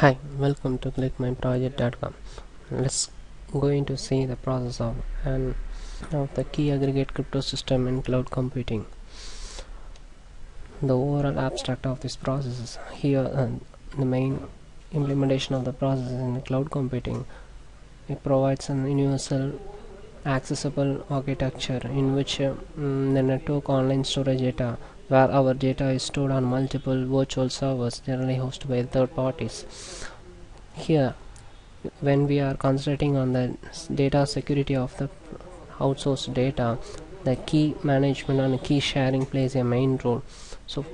Hi, welcome to clickmyproject.com. Let's going to see the process of and of the key aggregate crypto system in cloud computing. The overall abstract of this process is here and the main implementation of the process in cloud computing. It provides an universal accessible architecture in which uh, the network online storage data where our data is stored on multiple virtual servers generally hosted by third parties. Here when we are concentrating on the data security of the outsourced data the key management and key sharing plays a main role. So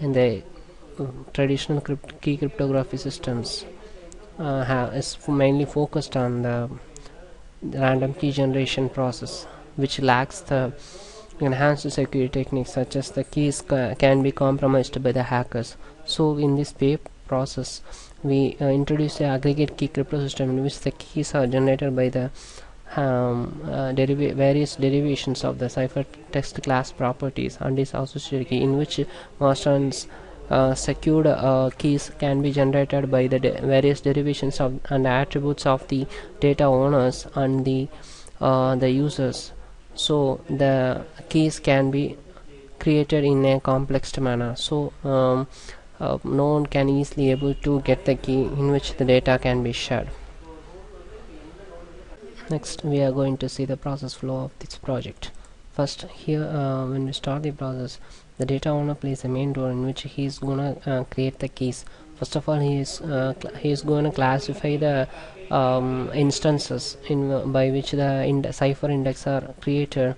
in the uh, traditional crypt- key cryptography systems uh, have, is mainly focused on the random key generation process which lacks the enhanced security techniques such as the keys ca- can be compromised by the hackers. So in this pay process we uh, introduce the aggregate key crypto system in which the keys are generated by the um, uh, various derivations of the ciphertext class properties and its associated key in which and uh, secured uh, keys can be generated by the de- various derivations of and attributes of the data owners and the uh, the users so the keys can be created in a complex manner. So um, uh, no one can easily able to get the key in which the data can be shared. Next we are going to see the process flow of this project. First here uh, when we start the process the data owner plays a main role in which he is gonna uh, create the keys first of all he is uh, he is going to classify the um, instances in by which the ind- cipher index are created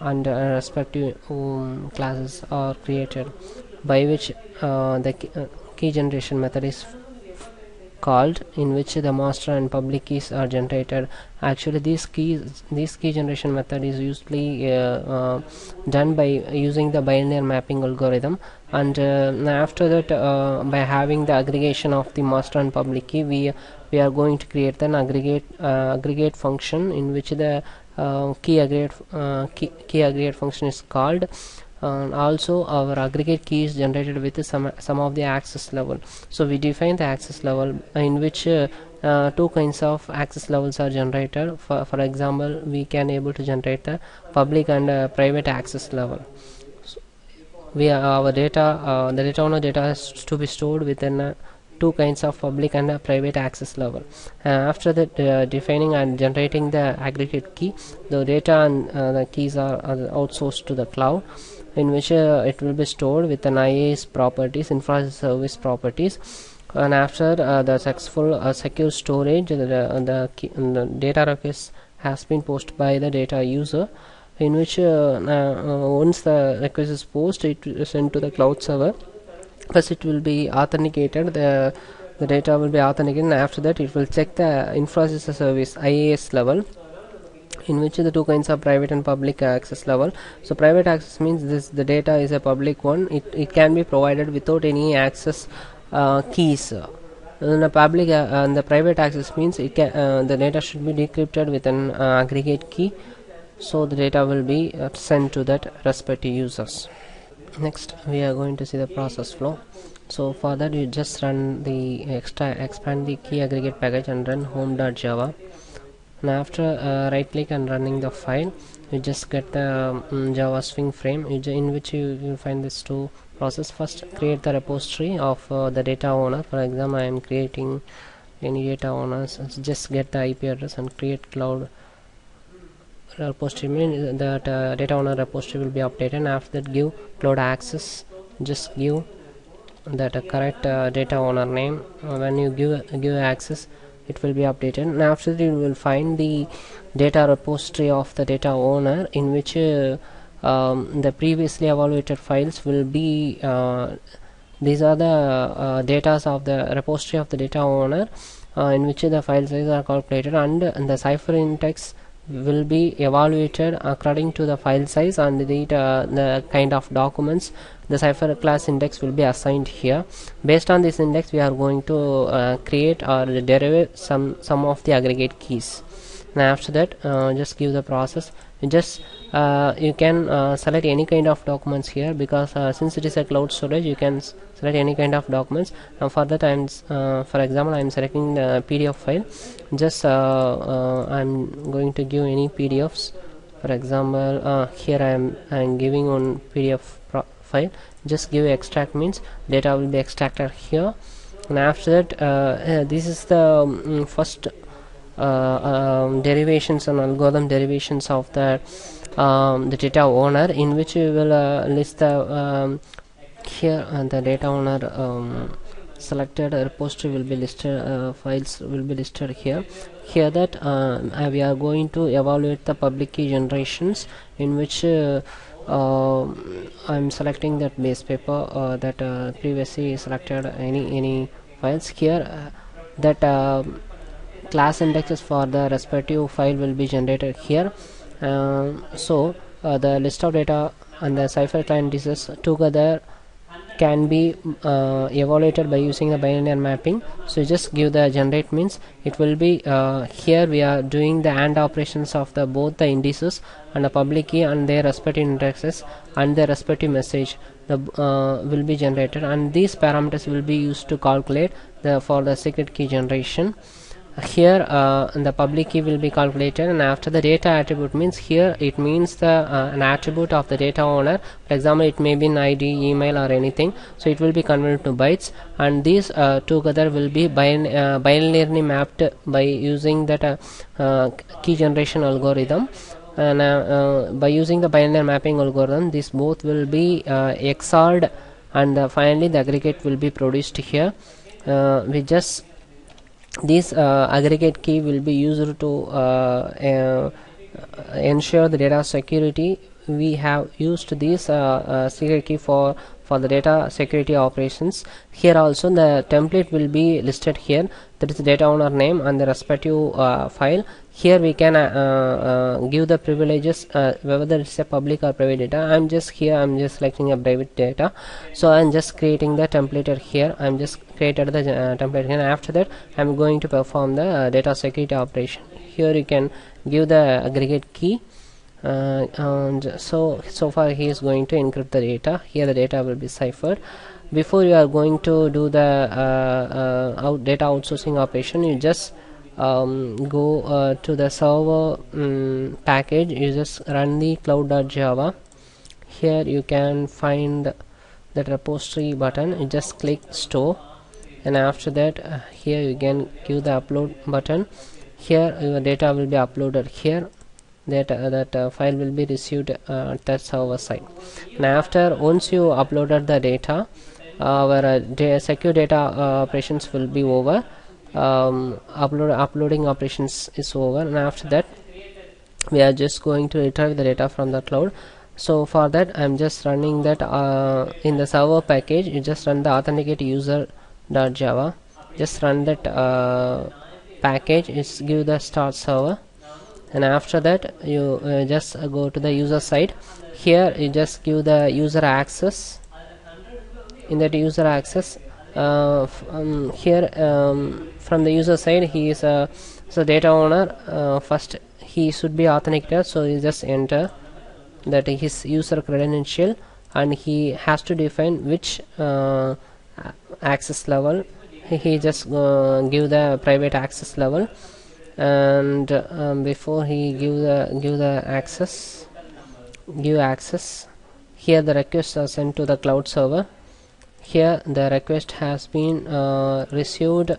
and uh, respective um, classes are created by which uh, the key generation method is called in which the master and public keys are generated. Actually this keys this key generation method is usually uh, uh, done by using the binary mapping algorithm. And uh, after that uh, by having the aggregation of the master and public key we we are going to create an aggregate uh, aggregate function in which the uh, key aggregate key, key aggregate function is called and also our aggregate key is generated with some some of the access level. So we define the access level in which uh, uh, two kinds of access levels are generated. For, for example we can able to generate the public and uh, private access level. So we our data uh, the data owner data is to be stored within uh, two kinds of public and uh, private access level. Uh, after that uh, defining and generating the aggregate key the data and uh, the keys are, are outsourced to the cloud in which uh, it will be stored with an IaaS properties, infra service properties, and after uh, the successful uh, secure storage, the, the, key, the data request has been posted by the data user, in which uh, uh, once the request is posted, it is sent to the cloud server. First, it will be authenticated. The the data will be authenticated, and after that, it will check the infrastructure service IaaS level in which the two kinds of private and public access level. So private access means this the data is a public one. It, it can be provided without any access uh, keys and the public uh, and the private access means it can uh, the data should be decrypted with an uh, aggregate key. So the data will be uh, sent to that respective users. Next we are going to see the process flow. So for that you just run the extra expand the key aggregate package and run home.java and after uh, right click and running the file you just get the um, java swing frame in which you will find this two process. First create the repository of uh, the data owner. For example i am creating any data owners so just get the ip address and create cloud repository. Mean that uh, data owner repository will be updated and after that give cloud access. Just give that uh, correct uh, data owner name. Uh, when you give give access it will be updated. And after that you will find the data repository of the data owner in which uh, um, the previously evaluated files will be uh, these are the uh, datas of the repository of the data owner uh, in which the file are calculated and, and the cipher index will be evaluated according to the file size and the, uh, the kind of documents. The cipher class index will be assigned here. Based on this index we are going to uh, create or derive some some of the aggregate keys and after that uh, just give the process. You just uh, you can uh, select any kind of documents here because uh, since it is a cloud storage you can select any kind of documents. And for that I'm uh, for example I'm selecting the PDF file. Just uh, uh, I'm going to give any PDFs. For example here I'm, I'm giving on PDF file. Just give extract means. Data will be extracted here. And after that this is the um, first uh, um, derivations and algorithm derivations of the um, the data owner in which we will uh, list the um, here uh, the data owner um, selected repository will be listed uh, files will be listed here. Here that uh, we are going to evaluate the public key generations in which uh, I'm selecting that base paper that previously selected any any files here that class indexes for the respective file will be generated here. Uh, so uh, the list of data and the cipher client indices together can be uh, evaluated by using the bilinear mapping. So just give the generate means. It will be uh, here we are doing the AND operations of the both the indices and the public key and their respective indexes and their respective message the uh, will be generated. And these parameters will be used to calculate the for the secret key generation here uh, the public key will be calculated and after the data attribute means here it means the uh, an attribute of the data owner. For example it may be an id email or anything. So it will be converted to bytes and these uh, together will be bin uh, binarily mapped by using that uh, uh, key generation algorithm. And by using the binary mapping algorithm these both will be XORed and finally the aggregate will be produced here. We just this uh, aggregate key will be used to uh, uh, ensure the data security. We have used this secret key for for the data security operations. Here also the template will be listed here. That is the data owner name and the respective uh, file. Here we can uh, uh, give the privileges whether it's a public or private data. I'm just here I'm just selecting a private data. So I'm just creating the template here. I'm just created the template. And after that I'm going to perform the data security operation. Here you can give the aggregate key uh, and so so far he is going to encrypt the data. Here the data will be ciphered. Before you are going to do the uh, uh, out data outsourcing operation you just um, go uh, to the server um, package. You just run the cloud.java here you can find the repository button. You just click store and after that uh, here you can give the upload button. Here your data will be uploaded here. That uh, that uh, file will be received uh, at that server side. And after once you uploaded the data our uh, secure data uh, operations will be over. Um, upload uploading operations is over. And after that we are just going to retrieve the data from the cloud. So for that I'm just running that uh, in the server package. You just run the authenticate user java. Just run that package. Is give the start server. And after that you uh, just uh, go to the user side. Here you just give the user access. In that user access uh, um, here um, from the user side he is a so data owner uh, first he should be authenticated. So you just enter that his user credential and he has to define which uh, access level. He just uh, give the private access level. And um, before he give the give the access give access here the requests are sent to the cloud server. Here the request has been uh, received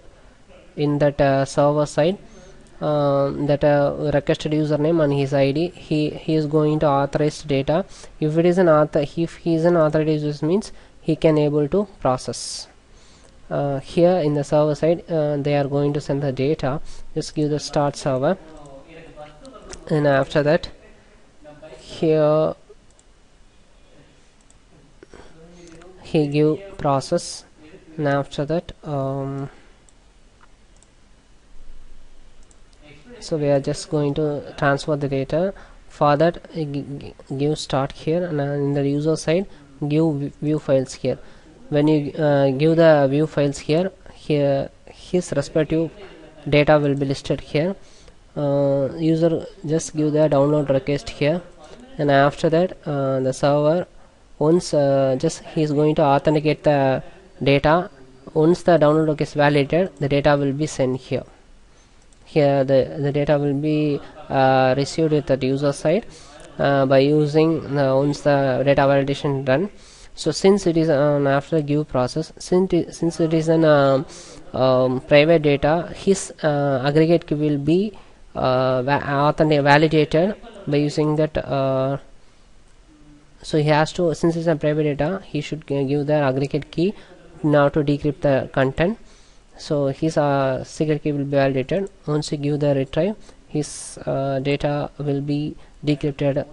in that uh, server side. Uh, that uh, requested username and his id he he is going to authorize data. If it is an author if he is an authorized user means he can able to process uh, here in the server side uh, they are going to send the data. Just give the start server. And after that here he give process. And after that um, so we are just going to transfer the data. For that give start here. And uh, in the user side give view files here when you uh, give the view files here here his respective data will be listed here. Uh, user just give the download request here. And after that uh, the server once uh, just he is going to authenticate the data once the download request validated the data will be sent here. Here the, the data will be uh, received at the user side uh, by using uh, once the data validation done so since it is an after give process since since it is an um, um, private data his uh, aggregate key will be uh, va validated by using that uh, so he has to since it's a private data he should give the aggregate key now to decrypt the content. So his uh, secret key will be validated. Once you give the retrieve his uh, data will be decrypted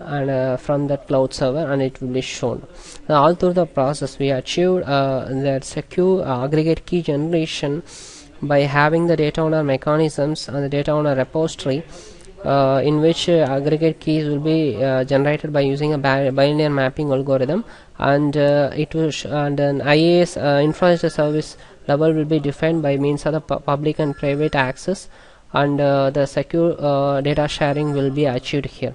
and uh, from that cloud server and it will be shown. Now all through the process we achieved uh, that secure uh, aggregate key generation by having the data owner mechanisms and the data owner repository uh, in which uh, aggregate keys will be uh, generated by using a binary mapping algorithm. And uh, it will and an IaaS uh, infrastructure service level will be defined by means of the pu public and private access. And the secure data sharing will be achieved here